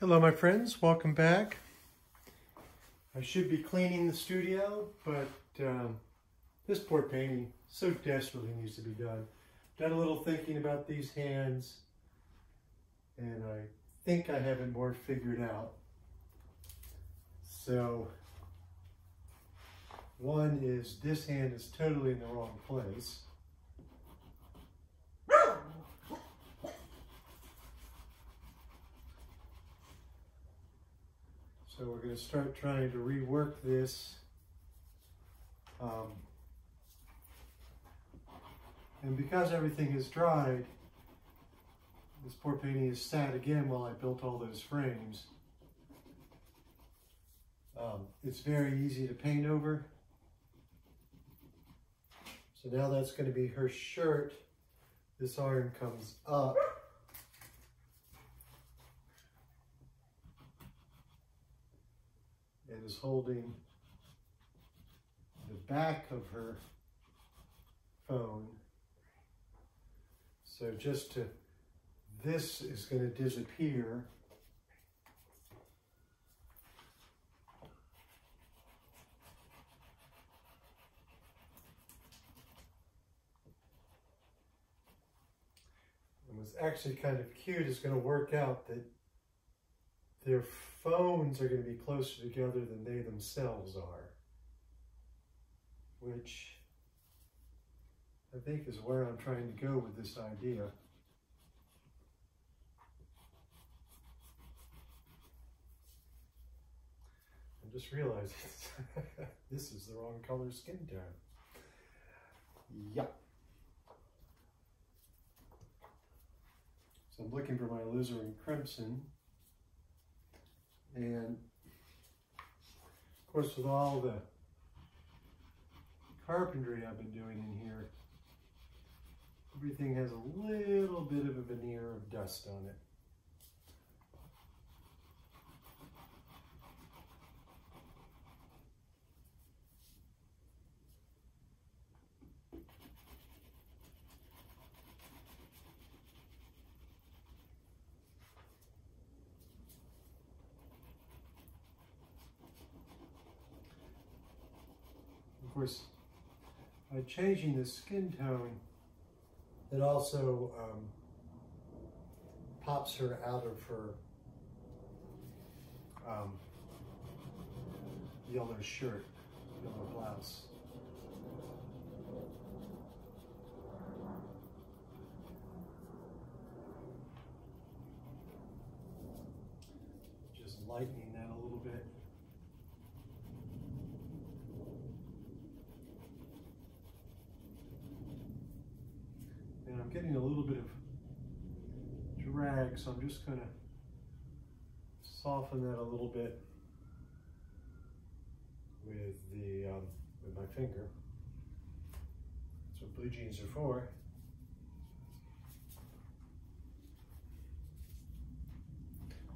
Hello my friends, welcome back. I should be cleaning the studio, but um, this poor painting so desperately needs to be done. Done a little thinking about these hands, and I think I have it more figured out. So, one is this hand is totally in the wrong place. So we're going to start trying to rework this. Um, and because everything is dried, this poor painting is sat again while I built all those frames. Um, it's very easy to paint over. So now that's going to be her shirt. This arm comes up. Is holding the back of her phone. So just to, this is going to disappear. And what's actually kind of cute is going to work out that their phones are going to be closer together than they themselves are, which I think is where I'm trying to go with this idea. I just realized this is the wrong color skin tone. Yep. So I'm looking for my alizarin crimson. And of course, with all the carpentry I've been doing in here, everything has a little bit of a veneer of dust on it. Course, by changing the skin tone, it also um, pops her out of her um, yellow shirt, yellow blouse. Just lightening that a little bit. I'm getting a little bit of drag, so I'm just going to soften that a little bit with the um, with my finger. That's what blue jeans are for.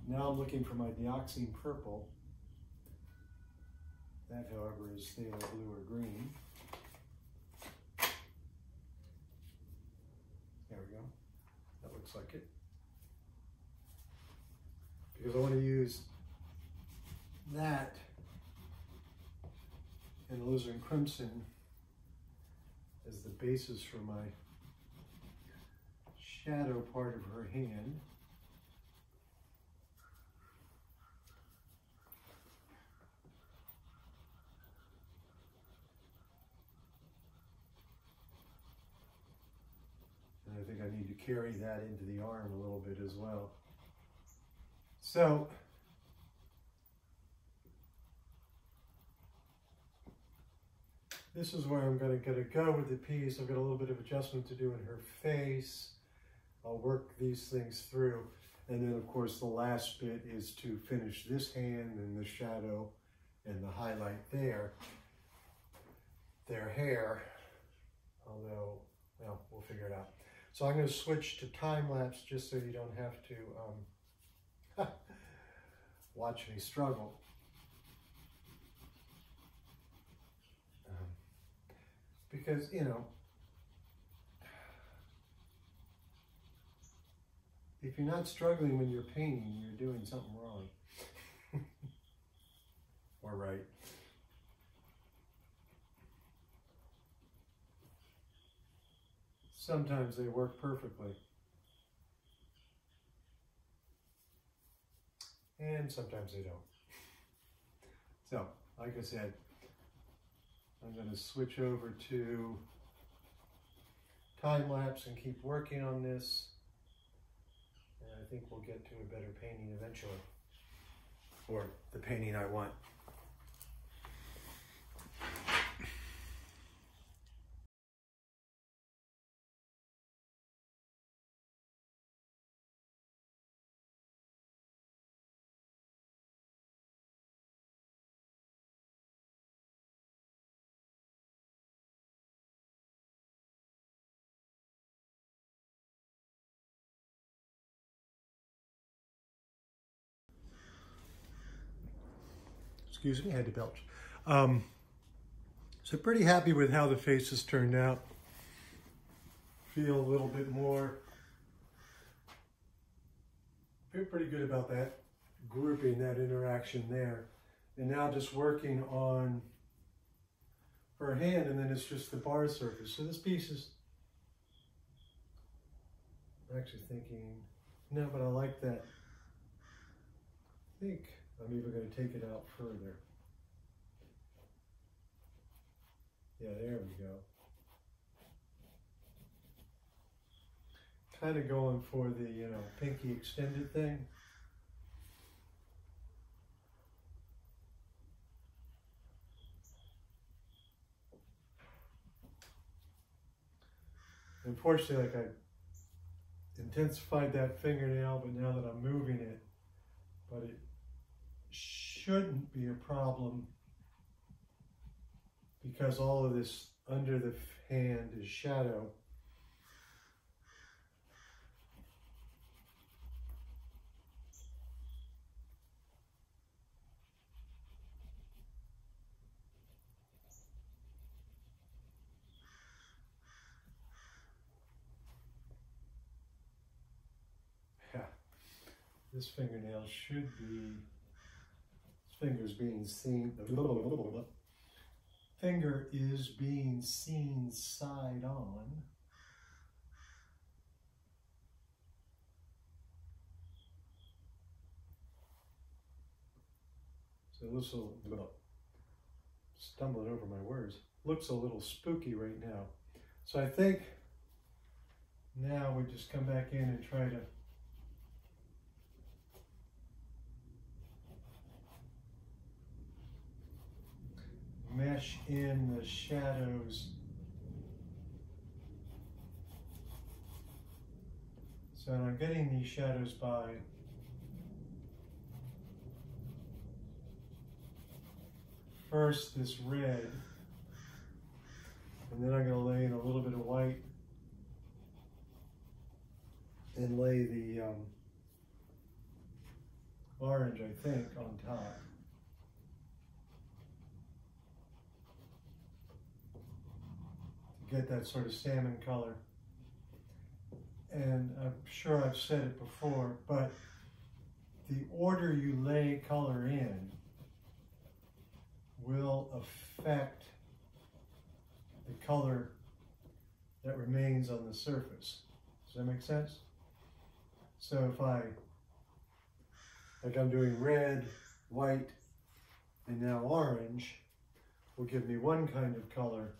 Now I'm looking for my dioxine purple. That, however, is phthalo blue or green. Looks like it. Because I want to use that and alizarin crimson as the basis for my shadow part of her hand. I need to carry that into the arm a little bit as well. So, this is where I'm going to, go with the piece. I've got a little bit of adjustment to do in her face. I'll work these things through. And then, of course, the last bit is to finish this hand and the shadow and the highlight there. Their hair, although, well, we'll figure it out. So I'm going to switch to time lapse just so you don't have to um, watch me struggle. Um, because, you know, if you're not struggling when you're painting, you're doing something wrong. or right. Sometimes they work perfectly. And sometimes they don't. So, like I said, I'm going to switch over to time lapse and keep working on this. And I think we'll get to a better painting eventually. Or the painting I want. Excuse me, I had to belch. Um, so pretty happy with how the face has turned out. Feel a little bit more, feel pretty good about that grouping, that interaction there. And now just working on her hand and then it's just the bar surface. So this piece is, I'm actually thinking, no, but I like that. I think I'm even going to take it out further. Yeah, there we go. Kind of going for the, you know, pinky extended thing. Unfortunately, like I intensified that fingernail, but now that I'm moving it, but it shouldn't be a problem because all of this under the hand is shadow. Yeah, this fingernail should be fingers being seen. Finger is being seen side on. So a little, stumbling over my words, looks a little spooky right now. So I think now we just come back in and try to in the shadows. So I'm getting these shadows by first this red, and then I'm going to lay in a little bit of white and lay the um, orange, I think, on top. Get that sort of salmon color. And I'm sure I've said it before, but the order you lay color in will affect the color that remains on the surface. Does that make sense? So if I, like I'm doing red, white, and now orange, will give me one kind of color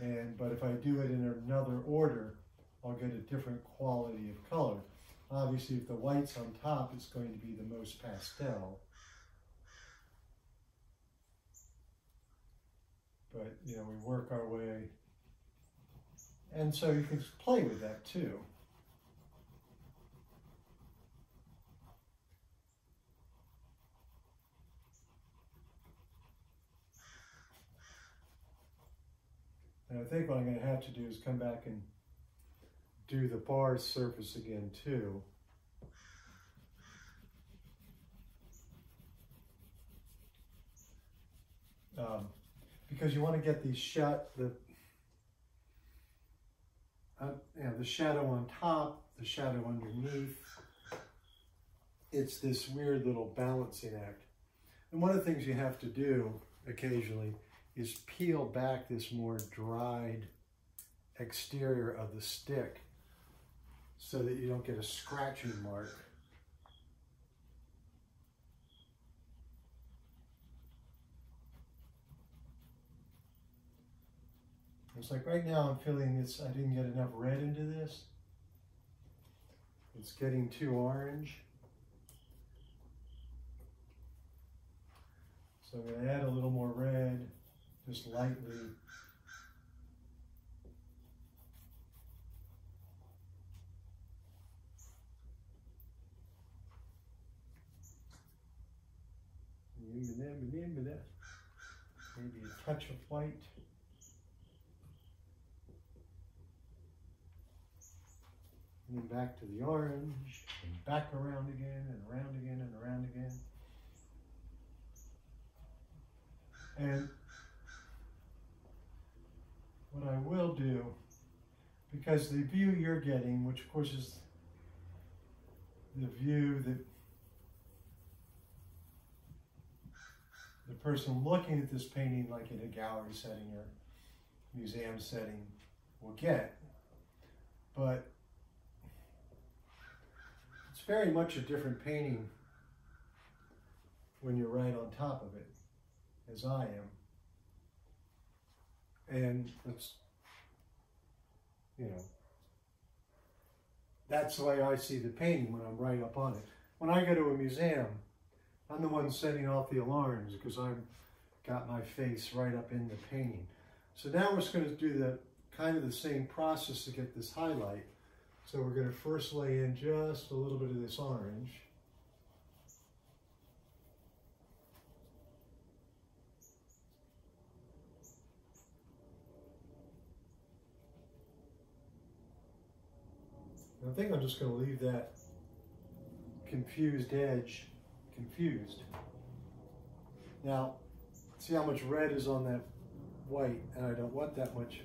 And, but if I do it in another order, I'll get a different quality of color. Obviously, if the white's on top, it's going to be the most pastel. But, you know, we work our way. And so you can play with that too. And I think what I'm going to have to do is come back and do the bar surface again too. Um, because you want to get the shot, the, uh, know, the shadow on top, the shadow underneath. It's this weird little balancing act. And one of the things you have to do occasionally is peel back this more dried exterior of the stick so that you don't get a scratching mark. It's like right now I'm feeling this, I didn't get enough red into this. It's getting too orange. So I'm to add a little more red, just lightly. Maybe a touch of white. And then back to the orange, and back around again, and around again, and around again. And what I will do, because the view you're getting, which of course is the view that the person looking at this painting, like in a gallery setting or museum setting, will get. But it's very much a different painting when you're right on top of it as I am. And that's, you know, that's the way I see the painting when I'm right up on it. When I go to a museum, I'm the one setting off the alarms because I've got my face right up in the painting. So now we're just going to do the kind of the same process to get this highlight. So we're going to first lay in just a little bit of this orange. I think I'm just going to leave that confused edge confused. Now, see how much red is on that white, and I don't want that much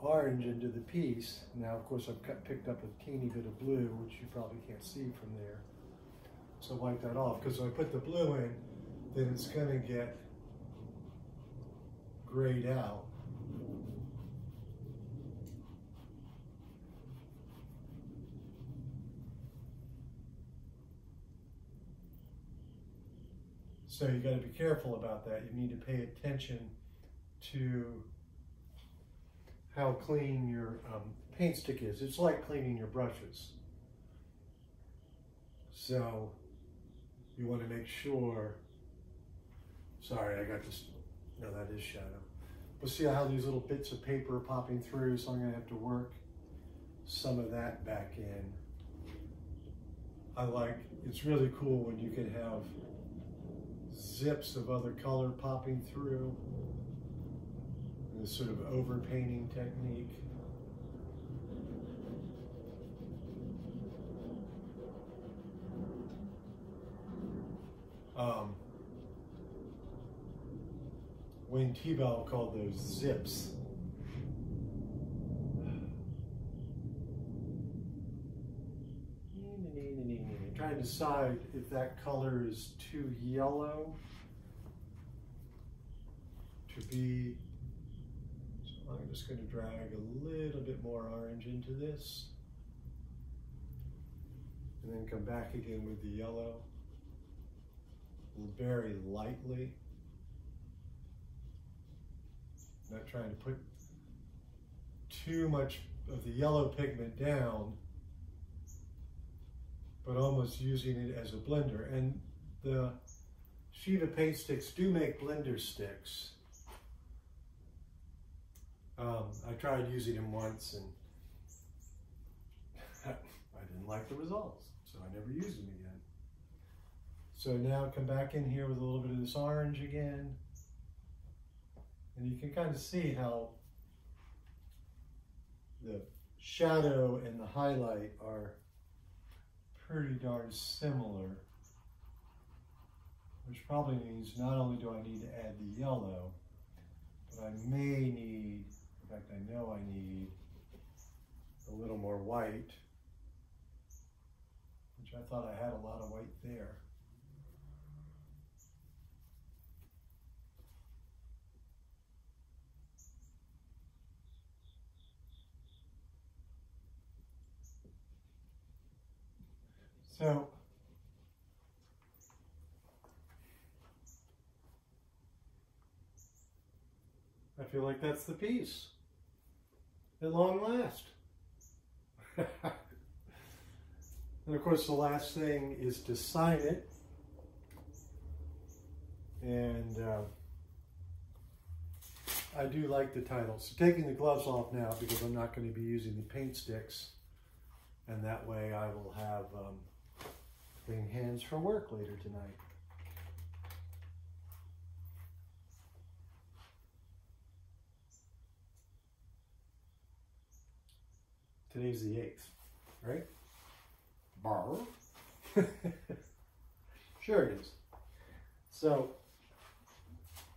orange into the piece. Now, of course, I've cut, picked up a teeny bit of blue, which you probably can't see from there. So wipe that off, because if I put the blue in, then it's going to get grayed out. So you got to be careful about that. You need to pay attention to how clean your um, paint stick is. It's like cleaning your brushes. So you want to make sure, sorry, I got this, no, that is shadow. But see how these little bits of paper are popping through, so I'm going to have to work some of that back in. I like, it's really cool when you can have zips of other color popping through. This sort of overpainting technique. Um, Wayne Thiebaud called those zips. trying to decide if that color is too yellow to be, so I'm just going to drag a little bit more orange into this and then come back again with the yellow very lightly. Not trying to put too much of the yellow pigment down but almost using it as a blender. And the Shiva Paintstiks do make blender sticks. Um, I tried using them once and I didn't like the results, so I never used them again. So now come back in here with a little bit of this orange again. And you can kind of see how the shadow and the highlight are pretty darn similar, which probably means not only do I need to add the yellow, but I may need, in fact I know I need a little more white, which I thought I had a lot of white there. So I feel like that's the piece at long last. and of course the last thing is to sign it. And uh, I do like the title. So taking the gloves off now because I'm not going to be using the paint sticks. And that way I will have um, clean hands for work later tonight. Today's the 8th, right? Bar. sure it is. So,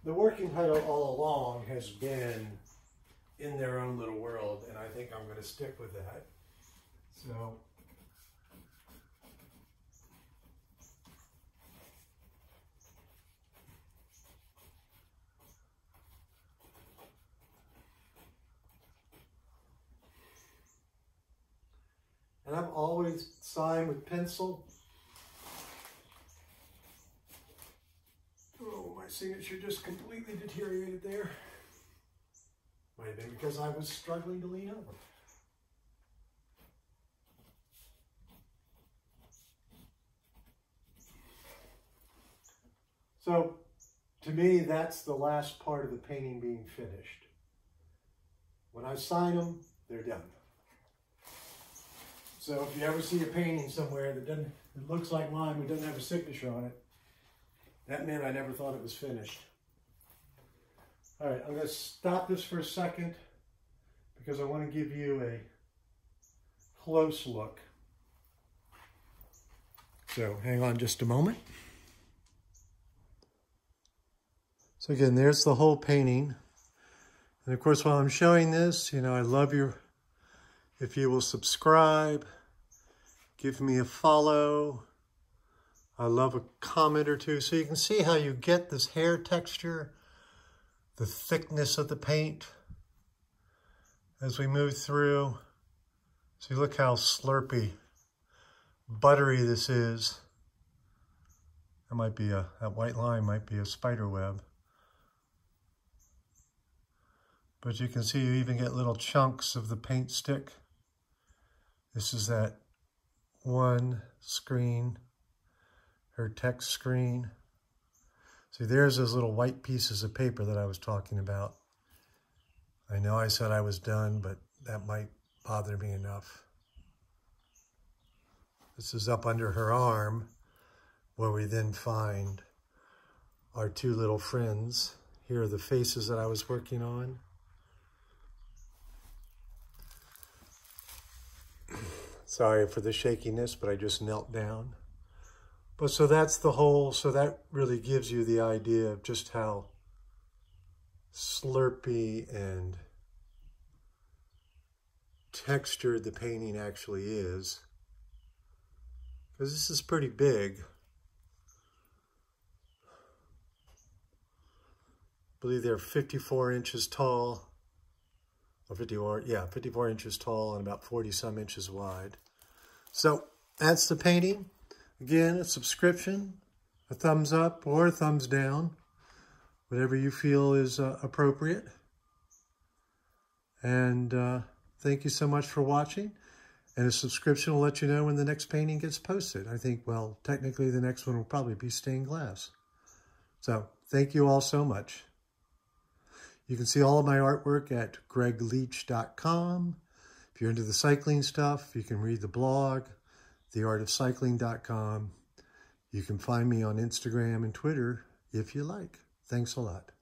the working title all along has been in their own little world, and I think I'm going to stick with that. So, And I've always signed with pencil. Oh, my signature just completely deteriorated there. Might have been because I was struggling to lean over. So, to me, that's the last part of the painting being finished. When I sign them, they're done. So if you ever see a painting somewhere that doesn't, it looks like mine but doesn't have a signature on it, that meant I never thought it was finished. All right, I'm going to stop this for a second because I want to give you a close look. So hang on just a moment. So again, there's the whole painting. And of course, while I'm showing this, you know, I love your if you will subscribe, give me a follow. I love a comment or two so you can see how you get this hair texture, the thickness of the paint as we move through. See, look how slurpy, buttery this is. That might be a, that white line might be a spider web. But you can see you even get little chunks of the paint stick. This is that one screen, her text screen. See, there's those little white pieces of paper that I was talking about. I know I said I was done, but that might bother me enough. This is up under her arm, where we then find our two little friends. Here are the faces that I was working on. Sorry for the shakiness, but I just knelt down. But so that's the whole, so that really gives you the idea of just how slurpy and textured the painting actually is. Because this is pretty big. I believe they're 54 inches tall or 54, yeah, 54 inches tall and about 40 some inches wide. So that's the painting. Again, a subscription, a thumbs up or a thumbs down, whatever you feel is uh, appropriate. And uh, thank you so much for watching. And a subscription will let you know when the next painting gets posted. I think, well, technically the next one will probably be stained glass. So thank you all so much. You can see all of my artwork at greigleach.com. If you're into the cycling stuff, you can read the blog, theartofcycling.com. You can find me on Instagram and Twitter if you like. Thanks a lot.